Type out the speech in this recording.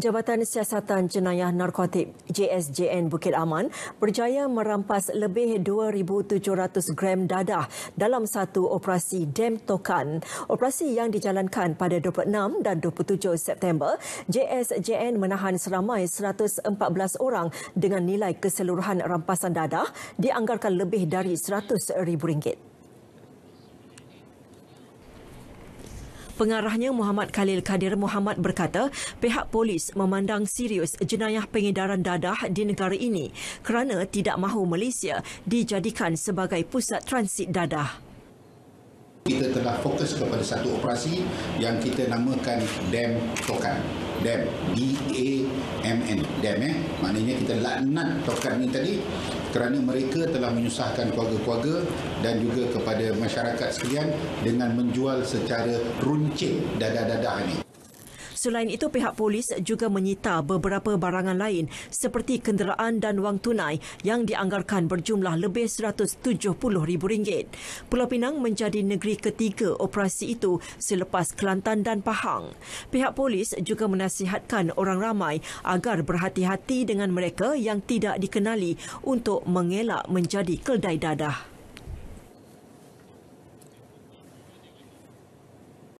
Jabatan Siasatan Jenayah Narkotik JSJN Bukit Aman berjaya merampas lebih 2,700 gram dadah dalam satu operasi Dam Tokan. Operasi yang dijalankan pada 26 dan 27 September, JSJN menahan seramai 114 orang dengan nilai keseluruhan rampasan dadah dianggarkan lebih dari RM100,000. Pengarahnya Muhammad Khalil Kadir Muhammad berkata pihak polis memandang serius jenayah pengedaran dadah di negara ini kerana tidak mahu Malaysia dijadikan sebagai pusat transit dadah. Kita telah fokus kepada satu operasi yang kita namakan DAM Tokan. DAM, D-A-M-N. DAM eh, maknanya kita laknat Tokan ni tadi kerana mereka telah menyusahkan keluarga-keluarga dan juga kepada masyarakat sekalian dengan menjual secara runcit dadah-dadah ini. Selain itu, pihak polis juga menyita beberapa barangan lain seperti kenderaan dan wang tunai yang dianggarkan berjumlah lebih RM170,000. Pulau Pinang menjadi negeri ketiga operasi itu selepas Kelantan dan Pahang. Pihak polis juga menasihatkan orang ramai agar berhati-hati dengan mereka yang tidak dikenali untuk mengelak menjadi keldai dadah.